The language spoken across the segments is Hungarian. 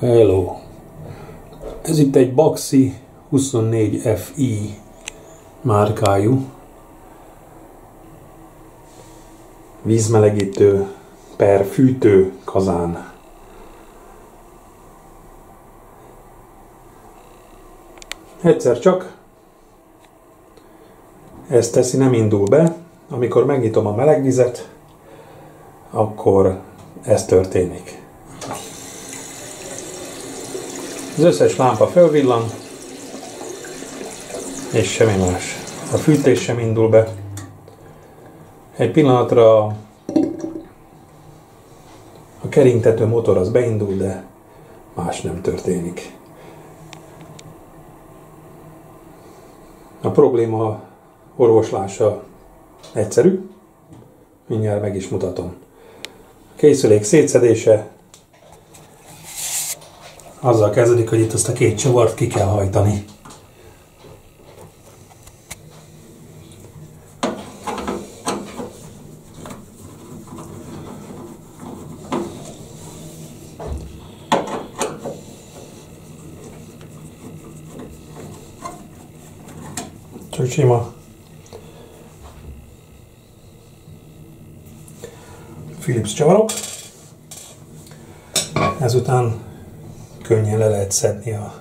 Hello! Ez itt egy Baxi 24FI márkájú vízmelegítő per fűtő kazán. Egyszer csak ez teszi, nem indul be. Amikor megnyitom a melegvizet, akkor ez történik. Az összes lámpa fölvillan, és semmi más. A fűtés sem indul be. Egy pillanatra a keringtető motor az beindul, de más nem történik. A probléma orvoslása egyszerű, mindjárt meg is mutatom. A készülék szétszedése azzal kezdődik, hogy itt azt a két csavart ki kell hajtani. Csak sima. Philips csavarok. Ezután könnyen le lehet szedni a,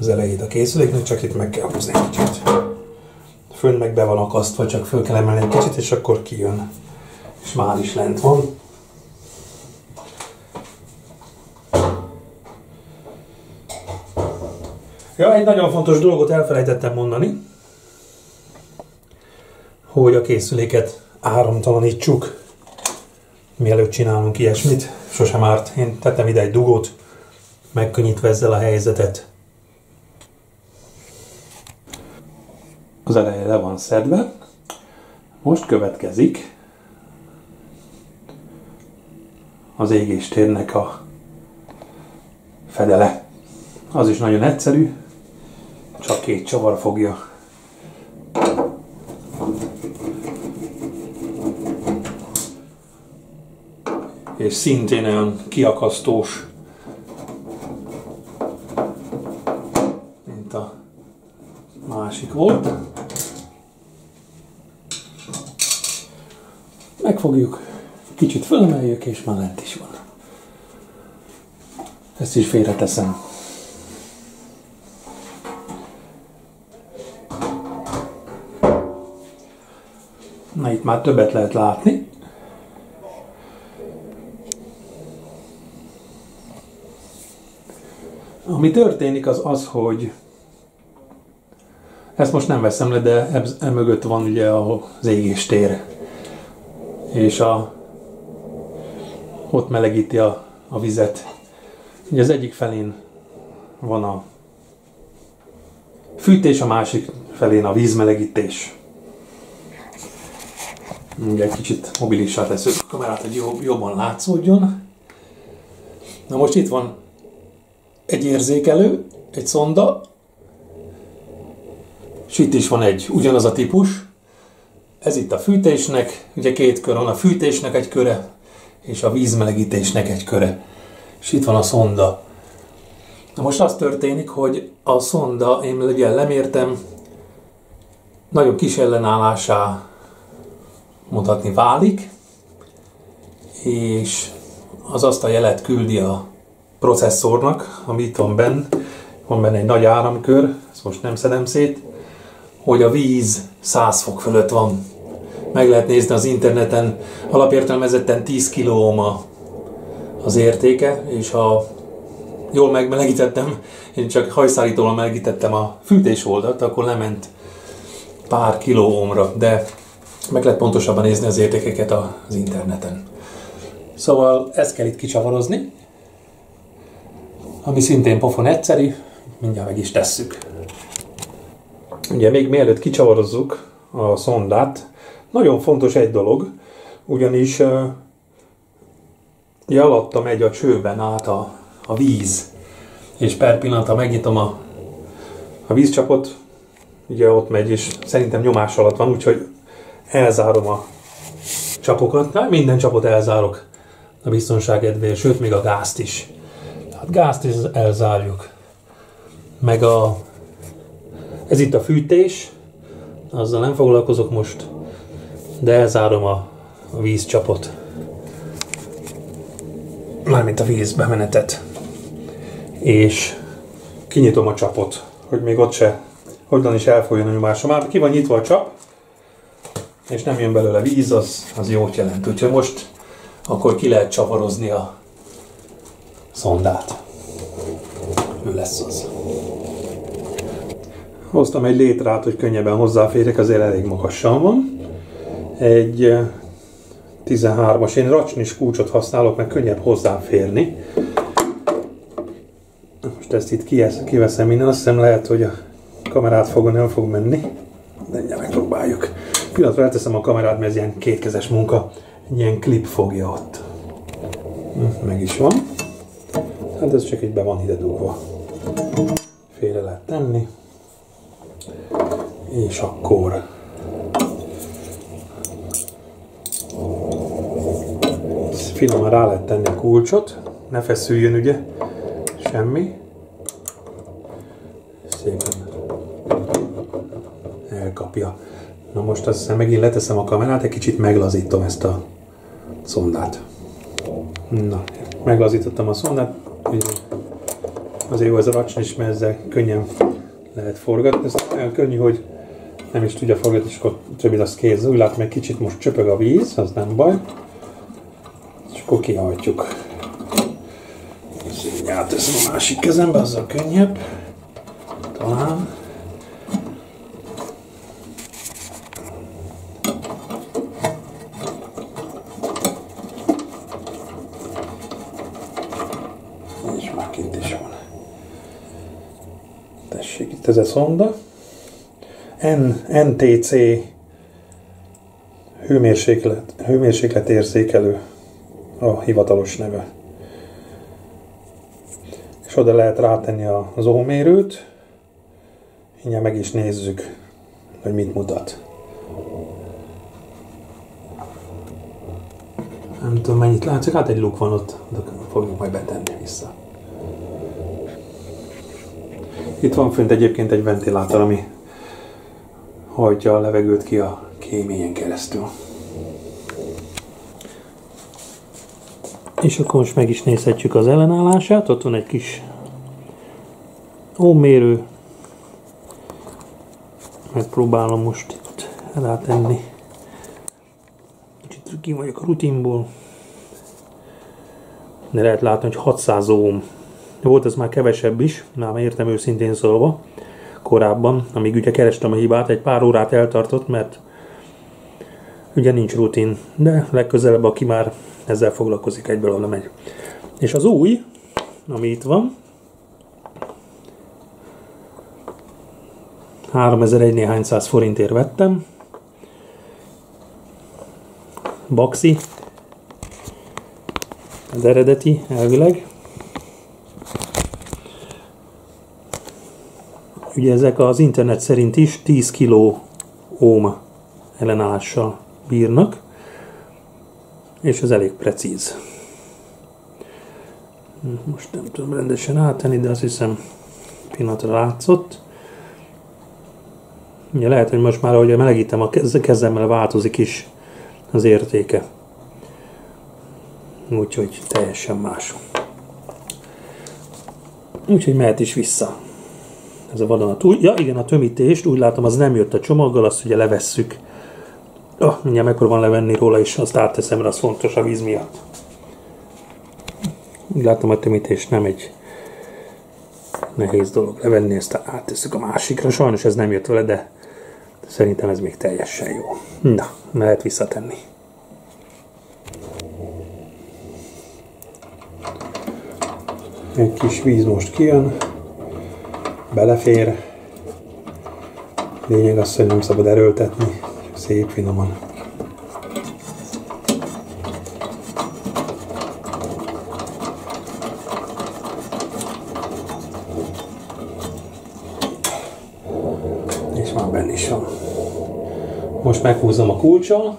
az elejét a készüléknek, csak itt meg kell húzni egy kicsit. Fönn meg be van akasztva, csak föl kell emelni egy kicsit, és akkor kijön. És már is lent van. Ja, egy nagyon fontos dolgot elfelejtettem mondani, hogy a készüléket áramtalanítsuk, mielőtt csinálunk ilyesmit. Sosem árt. Én tettem ide egy dugót, megkönnyítve ezzel a helyzetet. Az eleje le van szedve. Most következik az égéstérnek a fedele. Az is nagyon egyszerű, csak két csavar fogja. És szintén olyan kiakasztós, mint a másik volt. Megfogjuk, kicsit fölemeljük, és már lent is van. Ezt is félreteszem. Na itt már többet lehet látni. Ami történik az az, hogy ezt most nem veszem le, de emögött van ugye az égéstér. És a, ott melegíti a, a vizet. Ugye az egyik felén van a fűtés, a másik felén a vízmelegítés. Ugye egy kicsit mobilissá tesszük a kamerát, hogy jobb, jobban látszódjon. Na most itt van egy érzékelő, egy szonda, és itt is van egy ugyanaz a típus. Ez itt a fűtésnek, ugye két kör van, a fűtésnek egy köre, és a vízmelegítésnek egy köre. És itt van a szonda. Na most az történik, hogy a szonda, én ugye lemértem, nagyon kis ellenállásá mutatni válik, és az azt a jelet küldi a processzornak, ami itt van benne, van benne egy nagy áramkör, ezt most nem szedem szét, hogy a víz 100 fok fölött van. Meg lehet nézni az interneten, alapértelmezetten 10 kilóm az értéke, és ha jól megmelegítettem, én csak hajszárítóval melegítettem a fűtés oldalt, akkor lement pár kilóomra, de meg lehet pontosabban nézni az értékeket az interneten. Szóval ezt kell itt kicsavarozni, ami szintén pofon egyszerű, mindjárt meg is tesszük. Ugye még mielőtt kicsavarozzuk a szondát, nagyon fontos egy dolog, ugyanis uh, alatta megy a csőben át a, a víz, és per pillanat, ha megnyitom a, a vízcsapot, ugye ott megy, és szerintem nyomás alatt van, úgyhogy elzárom a csapokat, minden csapot elzárok a biztonság kedvéért, sőt még a gázt is. Hát gázt is elzárjuk. Meg a... Ez itt a fűtés. Azzal nem foglalkozok most. De elzárom a, a vízcsapot. Mármint a vízbemenetet. És kinyitom a csapot, hogy még ott se, onnan is elfolyjon a nyomása. Már ki van nyitva a csap, és nem jön belőle víz, az, az jót jelent. Úgyhogy most akkor ki lehet csavarozni a szondát. Ő lesz az. Hoztam egy létrát, hogy könnyebben hozzáférjek, azért elég magasan van. Egy 13-as, én racsnis kulcsot használok, mert könnyebb hozzáférni. Most ezt itt kiveszem minden, azt hiszem lehet, hogy a kamerát fogon nem fog menni. De megpróbáljuk. Pillanatra elteszem a kamerát, mert ez ilyen kétkezes munka. Egy ilyen klip fogja ott. Hm, meg is van. Hát ez csak egy be van ide dugva. Félre lehet tenni. És akkor finoman rá lehet tenni a kulcsot, ne feszüljön ugye, semmi. Szépen elkapja. Na most azt hiszem megint leteszem a kamerát, egy kicsit meglazítom ezt a szondát. Na, meglazítottam a szondát, azért jó ez a racsny is, mert ezzel könnyen lehet forgatni. Ez olyan könnyű, hogy nem is tudja forgatni, és akkor többit az kéz. Úgy látom, egy kicsit most csöpög a víz, az nem baj. És akkor kihajtjuk. Ezt áteszem a másik kezembe, azzal könnyebb. Talán. itt ez a szonda. N, NTC hőmérséklet, hőmérséklet érzékelő a hivatalos neve. És oda lehet rátenni az ómérőt, mindjárt meg is nézzük, hogy mit mutat. Nem tudom mennyit látszik, hát egy luk van ott, de fogjuk majd betenni vissza. Itt van fönt egyébként egy ventilátor, ami hajtja a levegőt ki a kéményen keresztül. És akkor most meg is nézhetjük az ellenállását. Ott van egy kis ómérő. Megpróbálom most itt rátenni. Kicsit ki vagyok a rutinból. De lehet látni, hogy 600 ohm volt ez már kevesebb is, már értem őszintén szólva, korábban, amíg ugye kerestem a hibát, egy pár órát eltartott, mert ugye nincs rutin, de legközelebb, aki már ezzel foglalkozik, egyből oda megy. És az új, ami itt van, 3001 néhány száz forintért vettem. Baxi. Az eredeti elvileg. Ugye ezek az internet szerint is 10 kg ohm ellenállással bírnak, és ez elég precíz. Most nem tudom rendesen áttenni, de azt hiszem pillanatra látszott. Ugye lehet, hogy most már, ahogy melegítem a kezemmel, változik is az értéke. Úgyhogy teljesen más. Úgyhogy mehet is vissza ez a vadonatúj. Ja, igen, a tömítést, úgy látom, az nem jött a csomaggal, azt ugye levesszük. Oh, mindjárt megpróbálom levenni róla, és azt átteszem, mert az fontos a víz miatt. Úgy látom, a tömítés nem egy nehéz dolog levenni, ezt áttesszük a másikra. Sajnos ez nem jött vele, de szerintem ez még teljesen jó. Na, lehet visszatenni. Egy kis víz most kijön belefér. Lényeg az, hogy nem szabad erőltetni, szép finoman. És már benne is van. Most meghúzom a kulcsal,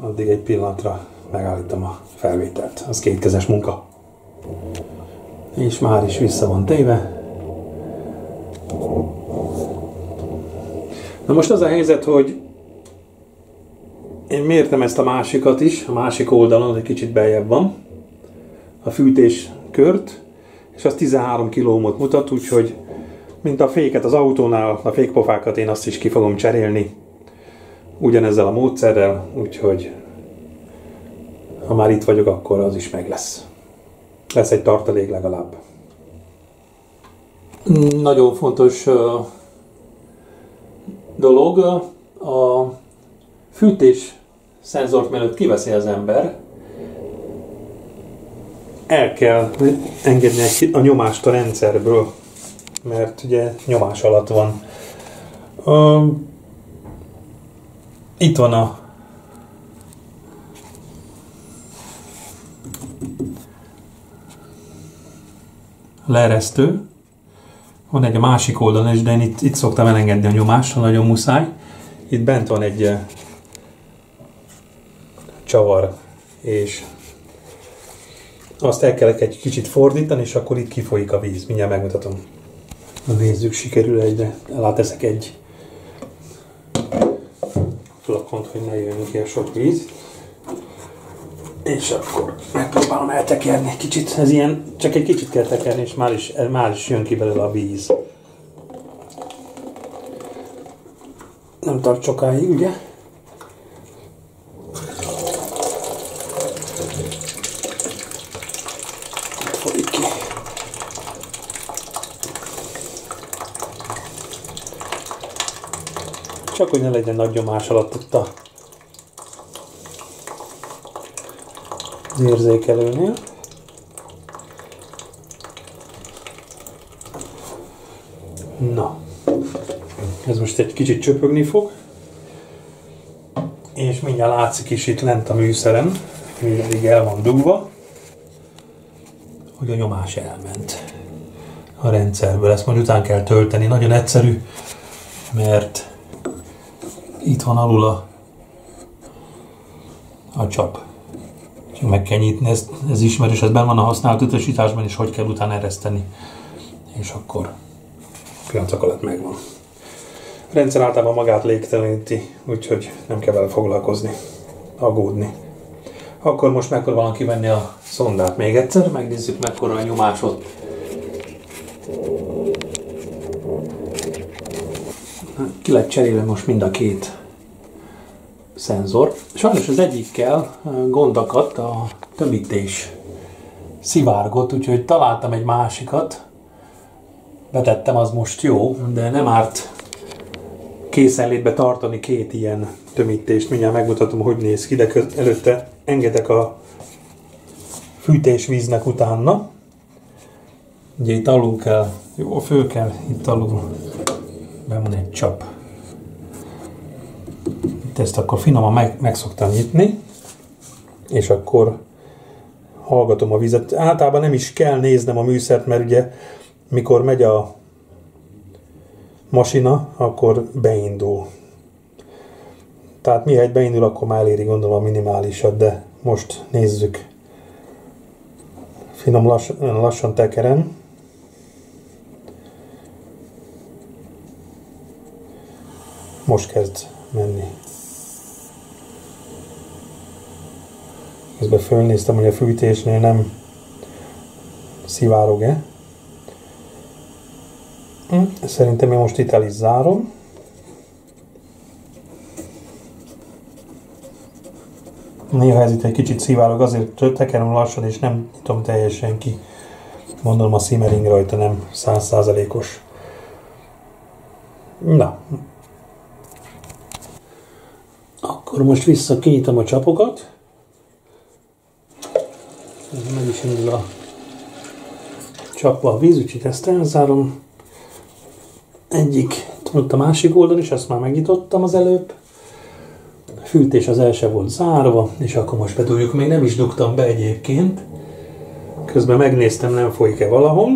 addig egy pillanatra megállítom a felvételt. Az kétkezes munka. És már is vissza van téve. Na most az a helyzet, hogy én mértem ezt a másikat is, a másik oldalon, egy kicsit beljebb van, a fűtés kört, és az 13 kilómot mutat, úgyhogy mint a féket az autónál, a fékpofákat én azt is ki fogom cserélni ugyanezzel a módszerrel, úgyhogy ha már itt vagyok, akkor az is meg lesz. Lesz egy tartalék legalább. Nagyon fontos dolog, a fűtés szenzort mielőtt kiveszi az ember, el kell engedni a nyomást a rendszerből, mert ugye nyomás alatt van. Itt van a leeresztő. Van egy a másik oldalon is, de én itt, itt szoktam elengedni a nyomást, ha nagyon muszáj. Itt bent van egy csavar, és azt el kell egy kicsit fordítani, és akkor itt kifolyik a víz. Mindjárt megmutatom. Na nézzük, sikerül egyre. Eláteszek egy flakont, hogy ne jöjjön ki a sok víz. És akkor megpróbálom eltekerni egy kicsit. Ez ilyen, csak egy kicsit kell tekerni, és már is, már is jön ki belőle a víz. Nem tart sokáig, ugye? Csak hogy ne legyen nagy nyomás alatt ott a az érzékelőnél. Na, ez most egy kicsit csöpögni fog, és mindjárt látszik is itt lent a műszerem, mindig el van dugva, hogy a nyomás elment a rendszerből. Ezt majd után kell tölteni. Nagyon egyszerű, mert itt van alul a, a csap. Meg kell nyitni, ez, ez ismerős, ez benne van a használt utasításban is, hogy kell utána ereszteni. És akkor pillanatok alatt megvan. A rendszer általában magát légteleníti, úgyhogy nem kell vele foglalkozni, aggódni. Akkor most megpróbálom kivenni a szondát még egyszer, megnézzük mekkora a nyomásot. Ki lett cserélve most mind a két szenzor. Sajnos az egyikkel gond akadt, a tömítés szivárgott, úgyhogy találtam egy másikat, betettem, az most jó, de nem árt készenlétbe tartani két ilyen tömítést. Mindjárt megmutatom, hogy néz ki, de előtte engedek a fűtésvíznek utána. Ugye itt alul kell, jó, fő kell, itt alul, be van egy csap. Itt ezt akkor finoman meg, meg szoktam nyitni, és akkor hallgatom a vizet. Általában nem is kell néznem a műszert, mert ugye mikor megy a masina, akkor beindul. Tehát mihelyt beindul, akkor már eléri gondolom a minimálisat, de most nézzük. Finom lassan, lassan tekerem. Most kezd menni. Közben fölnéztem, hogy a fűtésnél nem szivárog-e. Hm, szerintem én most itt el is zárom. Néha ez itt egy kicsit szivárog, azért tekerem lassan, és nem nyitom teljesen ki. Mondom, a simmering rajta nem százszázalékos. Na. Akkor most vissza kinyitom a csapokat. A csapva a víz, úgyhogy ezt elzárom. Egyik, ott a másik oldal is, ezt már megnyitottam az előbb. A fűtés az első volt zárva, és akkor most bedugjuk, még nem is dugtam be egyébként. Közben megnéztem, nem folyik-e valahol.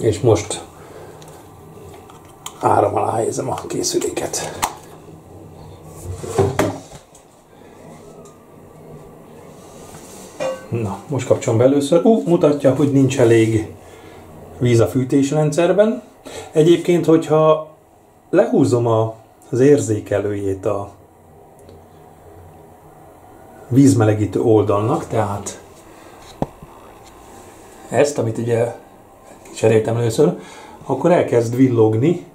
És most áram alá helyezem a készüléket. Na, most kapcsolom be először. Ú, mutatja, hogy nincs elég víz a fűtésrendszerben. Egyébként, hogyha lehúzom a, az érzékelőjét a vízmelegítő oldalnak, tehát ezt, amit ugye cseréltem először, akkor elkezd villogni,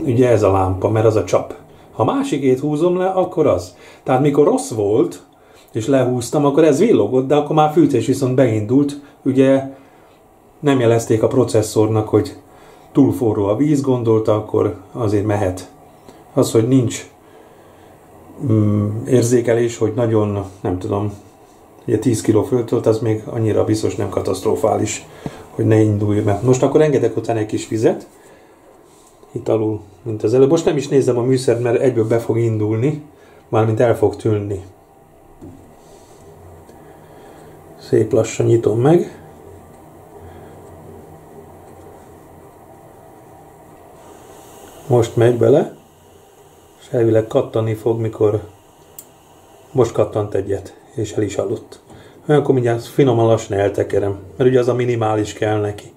ugye ez a lámpa, mert az a csap. Ha másikét húzom le, akkor az. Tehát mikor rossz volt, és lehúztam, akkor ez villogott, de akkor már fűtés viszont beindult, ugye nem jelezték a processzornak, hogy túl forró a víz, gondolta, akkor azért mehet. Az, hogy nincs mm, érzékelés, hogy nagyon, nem tudom, ugye 10 kg föltölt, az még annyira biztos nem katasztrofális, hogy ne indulj be. Most akkor engedek utána egy kis vizet, itt alul, mint az előbb. Most nem is nézem a műszert, mert egyből be fog indulni, mármint el fog tűnni. Szép lassan nyitom meg. Most megy bele, és elvileg kattani fog, mikor most kattant egyet, és el is aludt. Olyankor mindjárt finoman lassan eltekerem, mert ugye az a minimális kell neki.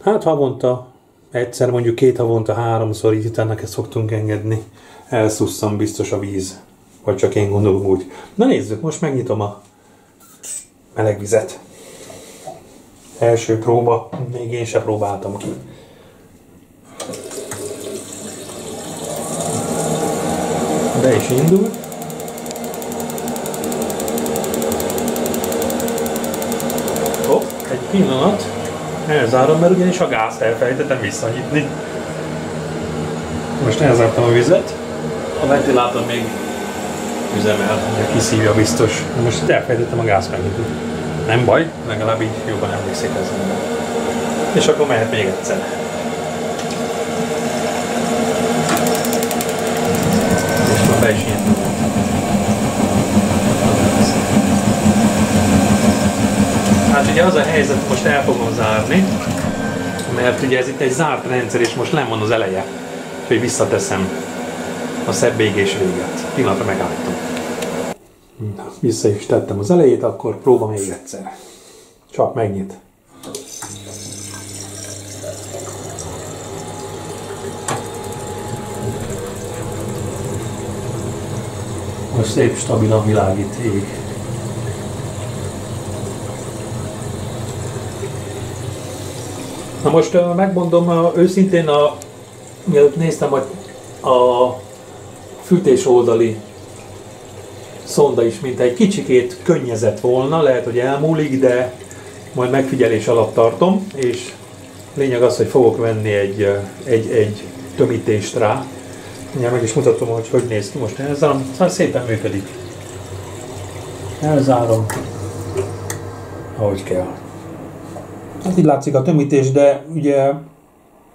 Hát havonta, egyszer mondjuk két havonta háromszor így utána szoktunk engedni. Elszusszam biztos a víz. Vagy csak én gondolom úgy. Na nézzük, most megnyitom a meleg vizet. Első próba, még én se próbáltam ki. Be is indul. Hopp, egy pillanat. Elzárom, mert ugyanis a gázt elfelejtettem visszanyitni. Most elzártam a vizet. A ventilátor még üzemel, ugye kiszívja biztos. Most elfelejtettem a megnyitni. Nem baj, legalább így jobban emlékszik ez. És akkor mehet még egyszer. És már be is indul. Hát ugye az a helyzet, most el fogom zárni, mert ugye ez itt egy zárt rendszer, és most nem van az eleje. Úgyhogy visszateszem a szebb égés véget. Pillanatra megállítom. Na, vissza is tettem az elejét, akkor próba még egyszer. Csak megnyit. Most szép stabilan világít ég. Na most megmondom őszintén, a, mielőtt néztem a, a fűtés oldali szonda is, mint egy kicsikét könnyezett volna, lehet, hogy elmúlik, de majd megfigyelés alatt tartom, és lényeg az, hogy fogok venni egy, egy, egy tömítést rá. Ugye meg is mutatom, hogy hogy néz ki most elzárom, szóval szépen működik. Elzárom, ahogy kell. Hát így látszik a tömítés, de ugye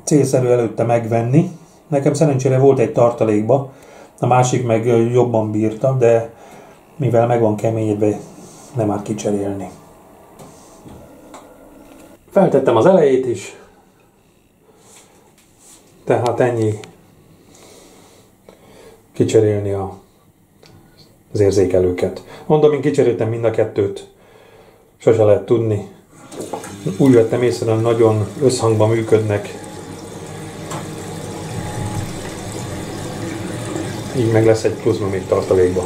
célszerű előtte megvenni. Nekem szerencsére volt egy tartalékba, a másik meg jobban bírta, de mivel meg van keményedve, nem már kicserélni. Feltettem az elejét is, tehát ennyi kicserélni a, az érzékelőket. Mondom, én kicseréltem mind a kettőt, sose lehet tudni. Úgy vettem észre, hogy nagyon összhangban működnek. Így meg lesz egy plusz még tartalékban.